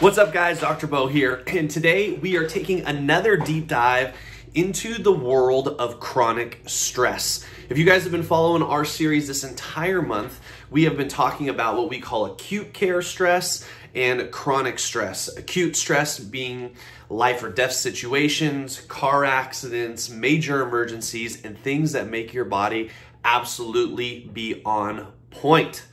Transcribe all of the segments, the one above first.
What's up guys, Dr. Bo here, and today we are taking another deep dive into the world of chronic stress. If you guys have been following our series this entire month, we have been talking about what we call acute care stress and chronic stress. Acute stress being life or death situations, car accidents, major emergencies, and things that make your body absolutely be on point.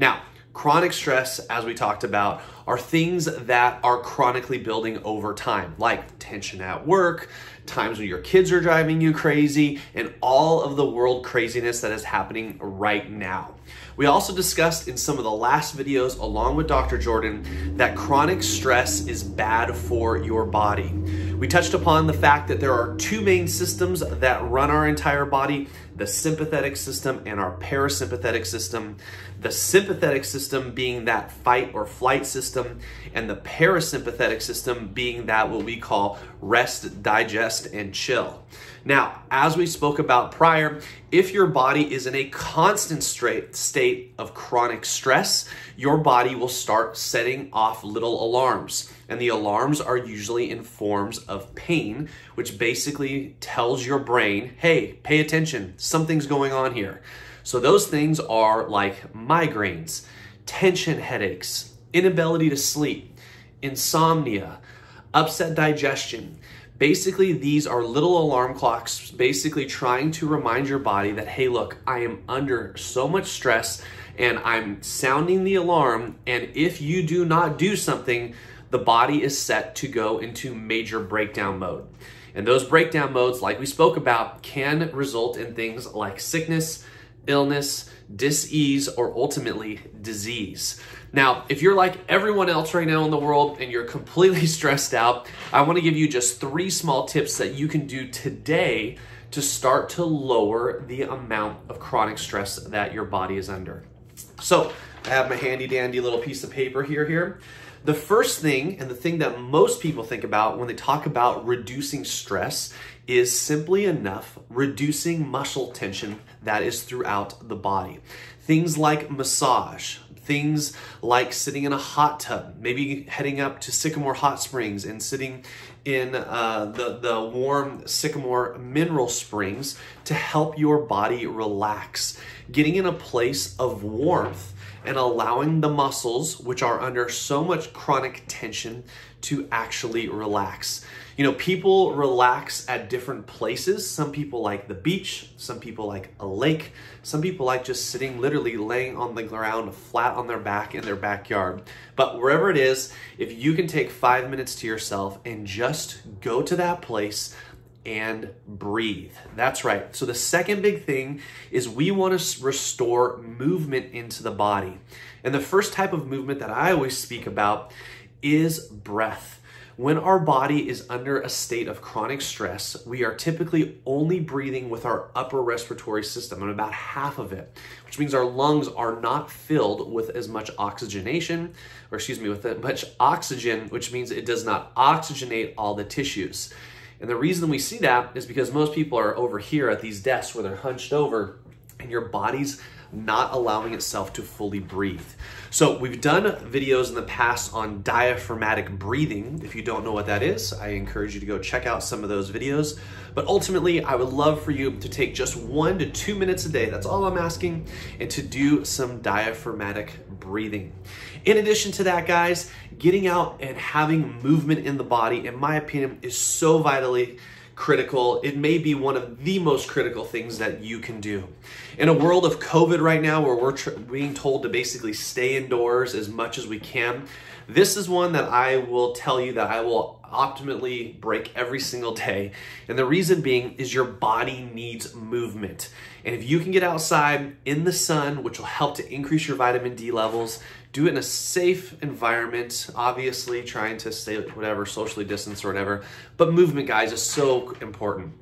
Now, Chronic stress, as we talked about, are things that are chronically building over time, like tension at work, times when your kids are driving you crazy, and all of the world craziness that is happening right now. We also discussed in some of the last videos, along with Dr. Jordan, that chronic stress is bad for your body. We touched upon the fact that there are two main systems that run our entire body the sympathetic system and our parasympathetic system. The sympathetic system being that fight or flight system, and the parasympathetic system being that what we call rest, digest, and chill. Now, as we spoke about prior, if your body is in a constant state of chronic stress, your body will start setting off little alarms. And the alarms are usually in forms of pain, which basically tells your brain, hey, pay attention, something's going on here. So those things are like migraines, tension headaches, inability to sleep, insomnia, upset digestion. Basically, these are little alarm clocks, basically trying to remind your body that, hey, look, I am under so much stress and I'm sounding the alarm. And if you do not do something, the body is set to go into major breakdown mode. And those breakdown modes, like we spoke about, can result in things like sickness, illness, disease, or ultimately disease. Now, if you're like everyone else right now in the world and you're completely stressed out, I want to give you just three small tips that you can do today to start to lower the amount of chronic stress that your body is under. So, I have my handy dandy little piece of paper here here. The first thing, and the thing that most people think about when they talk about reducing stress, is simply enough reducing muscle tension that is throughout the body. Things like massage, things like sitting in a hot tub, maybe heading up to Sycamore Hot Springs and sitting in uh, the, the warm Sycamore mineral springs to help your body relax. Getting in a place of warmth and allowing the muscles, which are under so much chronic tension, to actually relax. You know, people relax at different places. Some people like the beach, some people like a lake, some people like just sitting literally laying on the ground flat on their back in their backyard. But wherever it is, if you can take five minutes to yourself and just go to that place, and breathe. That's right. So the second big thing is we want to restore movement into the body. And the first type of movement that I always speak about is breath. When our body is under a state of chronic stress, we are typically only breathing with our upper respiratory system and about half of it, which means our lungs are not filled with as much oxygenation, or excuse me, with as much oxygen, which means it does not oxygenate all the tissues. And the reason we see that is because most people are over here at these desks where they're hunched over and your body's not allowing itself to fully breathe. So we've done videos in the past on diaphragmatic breathing. If you don't know what that is, I encourage you to go check out some of those videos. But ultimately, I would love for you to take just one to two minutes a day, that's all I'm asking, and to do some diaphragmatic breathing. In addition to that, guys, getting out and having movement in the body, in my opinion, is so vitally critical. It may be one of the most critical things that you can do. In a world of COVID right now where we're being told to basically stay indoors as much as we can, this is one that I will tell you that I will optimally break every single day. And the reason being is your body needs movement. And if you can get outside in the sun, which will help to increase your vitamin D levels, do it in a safe environment, obviously trying to stay whatever, socially distance or whatever. But movement, guys, is so important.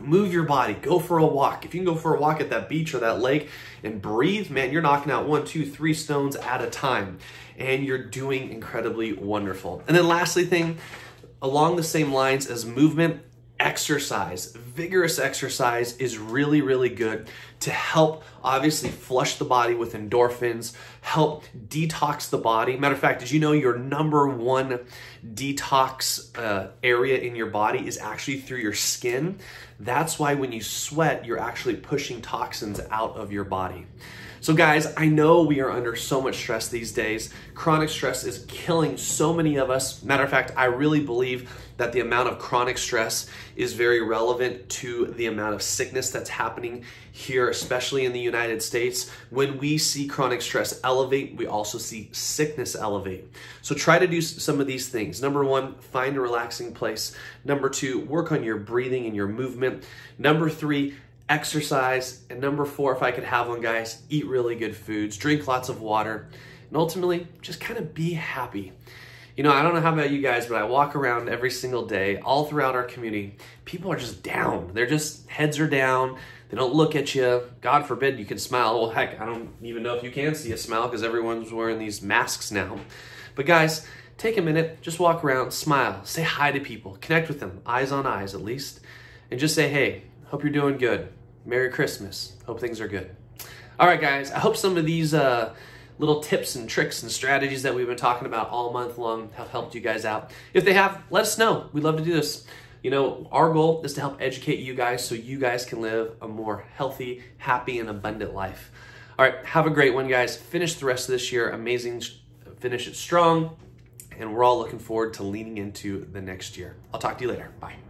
Move your body, go for a walk. If you can go for a walk at that beach or that lake and breathe, man, you're knocking out one, two, three stones at a time. And you're doing incredibly wonderful. And then lastly thing, along the same lines as movement, exercise. Vigorous exercise is really, really good to help obviously flush the body with endorphins, help detox the body. Matter of fact, did you know your number one detox uh, area in your body is actually through your skin? That's why when you sweat, you're actually pushing toxins out of your body. So, guys, I know we are under so much stress these days. Chronic stress is killing so many of us. Matter of fact, I really believe that the amount of chronic stress is very relevant to the amount of sickness that's happening especially in the United States. When we see chronic stress elevate, we also see sickness elevate. So, try to do some of these things. Number one, find a relaxing place. Number two, work on your breathing and your movement. Number three, exercise. And number four, if I could have one, guys, eat really good foods, drink lots of water, and ultimately just kind of be happy. You know, I don't know how about you guys, but I walk around every single day, all throughout our community. People are just down. They're just heads are down. They don't look at you. God forbid you can smile. Well, heck, I don't even know if you can see a smile because everyone's wearing these masks now. But guys, take a minute, just walk around, smile, say hi to people, connect with them, eyes on eyes at least, and just say, hey, hope you're doing good. Merry Christmas. Hope things are good. All right, guys, I hope some of these uh, little tips and tricks and strategies that we've been talking about all month long have helped you guys out. If they have, let us know. We'd love to do this. You know, our goal is to help educate you guys so you guys can live a more healthy, happy, and abundant life. All right, have a great one, guys. Finish the rest of this year amazing, finish it strong, and we're all looking forward to leaning into the next year. I'll talk to you later. Bye.